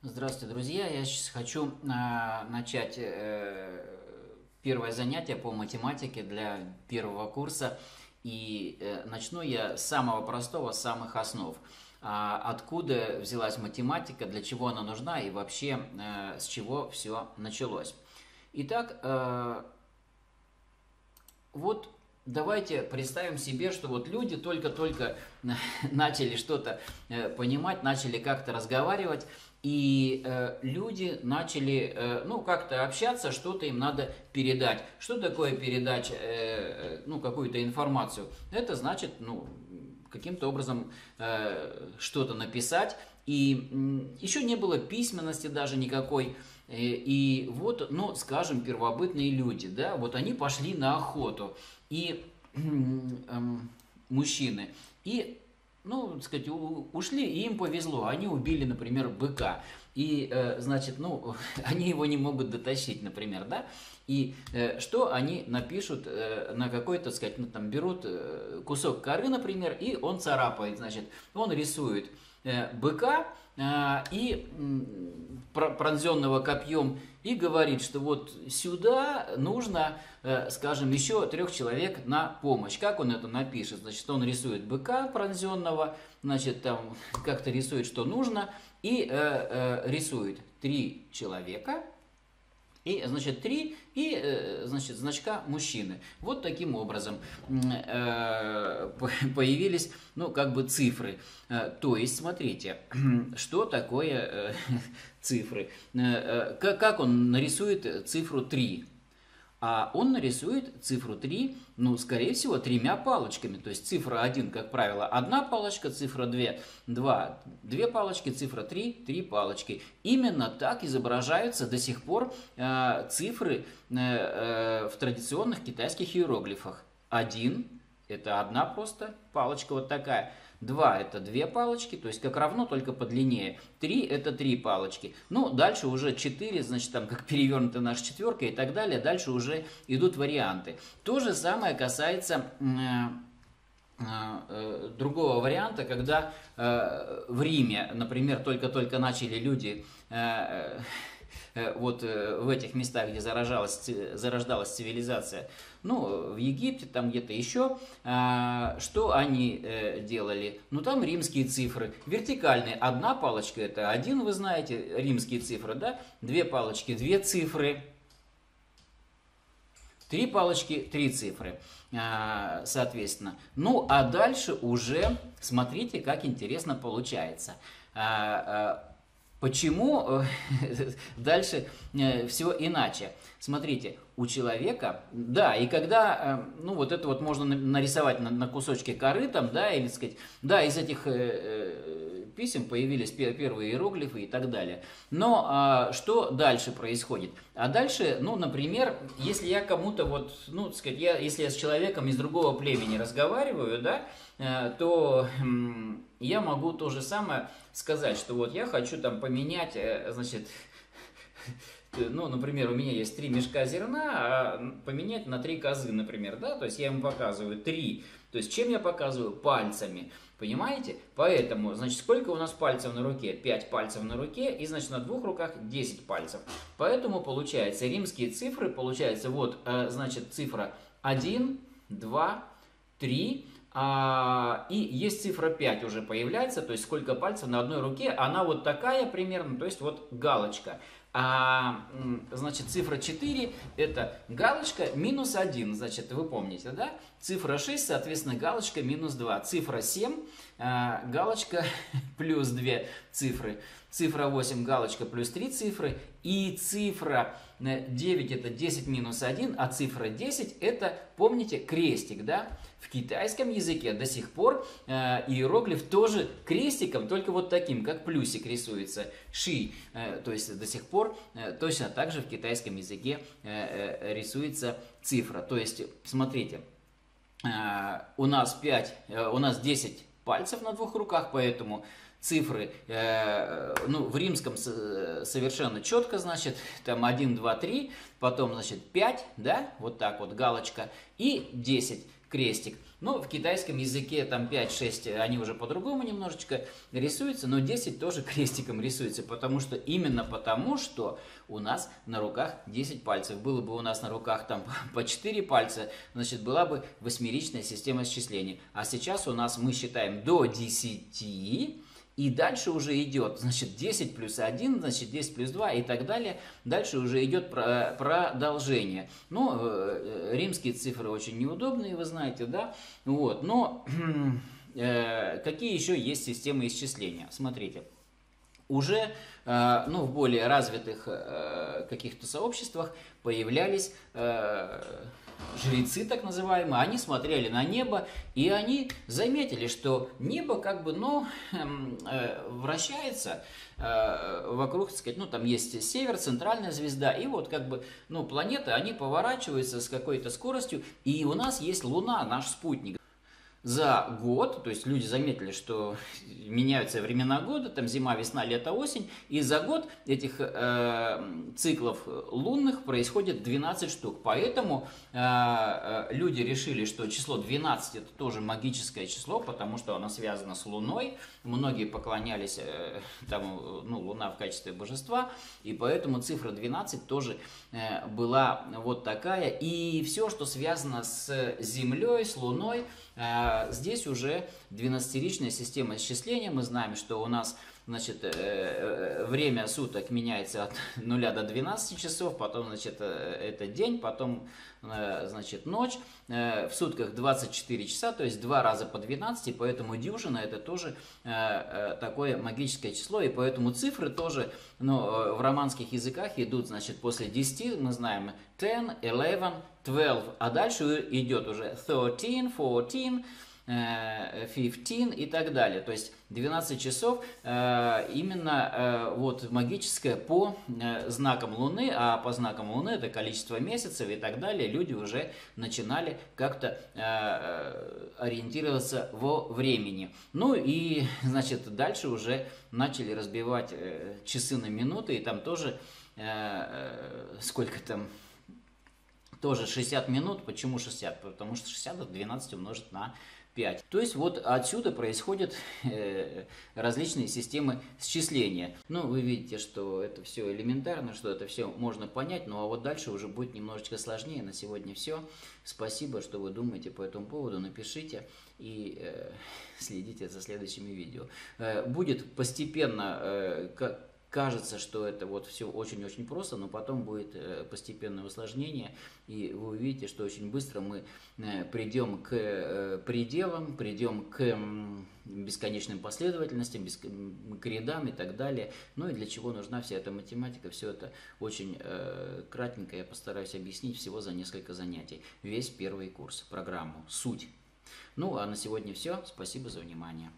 Здравствуйте, друзья! Я сейчас хочу э, начать э, первое занятие по математике для первого курса. И э, начну я с самого простого, с самых основ. А, откуда взялась математика, для чего она нужна и вообще э, с чего все началось. Итак, э, вот давайте представим себе, что вот люди только-только начали что-то э, понимать, начали как-то разговаривать, и э, люди начали, э, ну, как-то общаться, что-то им надо передать. Что такое передать, э, ну, какую-то информацию? Это значит, ну, каким-то образом что-то написать. И еще не было письменности даже никакой. И вот, ну, скажем, первобытные люди, да, вот они пошли на охоту. И э, э, мужчины. И ну, так сказать, ушли, и им повезло. Они убили, например, быка. И, э, значит, ну, они его не могут дотащить, например, да? И э, что они напишут э, на какой-то, так сказать, ну, там, берут кусок коры, например, и он царапает, значит, он рисует быка и пронзенного копьем и говорит, что вот сюда нужно, э, скажем, еще трех человек на помощь. Как он это напишет? Значит, он рисует быка пронзенного, значит, там как-то рисует, что нужно, и э, э, рисует три человека, и, значит, три, и, э, значит, значка мужчины. Вот таким образом э, появились, ну, как бы цифры. Э, то есть, смотрите, что такое цифры? Как он нарисует цифру 3? А он нарисует цифру 3, ну, скорее всего, тремя палочками. То есть цифра 1, как правило, одна палочка, цифра 2, 2, две палочки, цифра 3, три палочки. Именно так изображаются до сих пор э, цифры э, э, в традиционных китайских иероглифах. 1 – это одна просто палочка вот такая – 2 это 2 палочки, то есть как равно, только подлиннее. 3 это 3 палочки. Ну, дальше уже 4, значит, там как перевернута наша четверка и так далее. Дальше уже идут варианты. То же самое касается э, э, другого варианта, когда э, в Риме, например, только-только начали люди вот э, в этих местах, где заражалась, зарождалась цивилизация, ну, в Египте, там где-то еще, а, что они э, делали? Ну, там римские цифры, вертикальные, одна палочка это один, вы знаете, римские цифры, да, две палочки, две цифры, Три палочки, три цифры, а, соответственно. Ну, а дальше уже, смотрите, как интересно получается. Почему э, дальше э, все иначе? Смотрите, у человека, да, и когда, э, ну вот это вот можно нарисовать на, на кусочке коры там, да, или сказать, да, из этих писем появились первые иероглифы и так далее. Но а, что дальше происходит? А дальше, ну, например, если я кому-то вот, ну, сказать, я, если я с человеком из другого племени разговариваю, да, то я могу то же самое сказать, что вот я хочу там поменять, э, значит, ну, например, у меня есть три мешка зерна, а поменять на три козы, например, да, то есть я ему показываю три, то есть чем я показываю? Пальцами, понимаете? Поэтому, значит, сколько у нас пальцев на руке? Пять пальцев на руке, и, значит, на двух руках 10 пальцев. Поэтому, получается, римские цифры, получается, вот, э, значит, цифра 1, 2, 3, а, и есть цифра 5 уже появляется, то есть сколько пальцев на одной руке, она вот такая примерно, то есть вот галочка. А, значит, цифра 4 это галочка минус 1, значит, вы помните, да? Цифра 6, соответственно, галочка минус 2. Цифра 7, а, галочка плюс 2 цифры. Цифра 8, галочка плюс 3 цифры. И цифра 9 это 10 минус 1, а цифра 10 это, помните, крестик, да? В китайском языке до сих пор э, иероглиф тоже крестиком, только вот таким, как плюсик рисуется, ши. Э, то есть до сих пор э, точно так же в китайском языке э, э, рисуется цифра. То есть, смотрите, э, у нас 5, э, у нас 10 пальцев на двух руках, поэтому цифры, э, ну, в римском совершенно четко, значит, там 1, 2, 3, потом, значит, 5, да, вот так вот, галочка, и 10. крестик. Но в китайском языке там 5-6, они уже по-другому немножечко рисуются, но 10 тоже крестиком рисуется, потому что именно потому, что у нас на руках 10 пальцев. Было бы у нас на руках там по 4 пальца, значит, была бы восьмеричная система счисления. А сейчас у нас мы считаем до 10, и дальше уже идет, значит, 10 плюс 1, значит, 10 плюс 2 и так далее. Дальше уже идет продолжение. Ну, э, римские цифры очень неудобные, вы знаете, да? Вот, но э, какие еще есть системы исчисления? Смотрите. Уже э, ну, в более развитых каких-то сообществах появлялись жрецы так называемые, они смотрели на небо, и они заметили, что небо как бы, ну, эм, э, вращается э, вокруг, так сказать, ну, там есть север, центральная звезда, и вот как бы, ну, планеты, они поворачиваются с какой-то скоростью, и у нас есть Луна, наш спутник за год, то есть люди заметили, что меняются времена года, там зима, весна, лето, осень, и за год этих э, циклов лунных происходит 12 штук. Поэтому э, э люди решили, что число 12 это тоже магическое число, потому что оно связано с Луной. Многие поклонялись э, там, ну, Луна в качестве божества, и поэтому цифра 12 тоже э, была вот такая. И все, что связано с Землей, с Луной, здесь уже 12-ричная система исчисления. Мы знаем, что у нас значит, э, э, время суток меняется от 0 до 12 часов, потом значит, э, это день, потом значит, ночь. В сутках 24 часа, то есть два раза по 12, и поэтому дюжина это тоже такое магическое число, и поэтому цифры тоже ну, в романских языках идут значит, после 10, мы знаем 10, 11, 12, а дальше идет уже 13, 14, 15 и так далее. То есть 12 часов э, именно э, вот магическое по э, знакам Луны, а по знакам Луны это количество месяцев и так далее. Люди уже начинали как-то ориентироваться во времени. Ну и, значит, дальше уже начали разбивать часы на минуты, и там тоже сколько там тоже 60 минут. Почему 60? Потому что 60 от 12 умножить на 5. То есть вот отсюда происходят э, различные системы счисления. Ну, вы видите, что это все элементарно, что это все можно понять, ну а вот дальше уже будет немножечко сложнее. На сегодня все. Спасибо, что вы думаете по этому поводу. Напишите и э, следите за следующими видео. Э, будет постепенно э, кажется, что это вот все очень-очень просто, но потом будет э, постепенное усложнение, и вы увидите, что очень быстро мы э, придем к э, пределам, придем к бесконечным последовательностям, к рядам и так далее. Ну и для чего нужна вся эта математика, все это очень кратенько я постараюсь объяснить всего за несколько занятий. Весь первый курс, программу, суть. Ну а на сегодня все. Спасибо за внимание.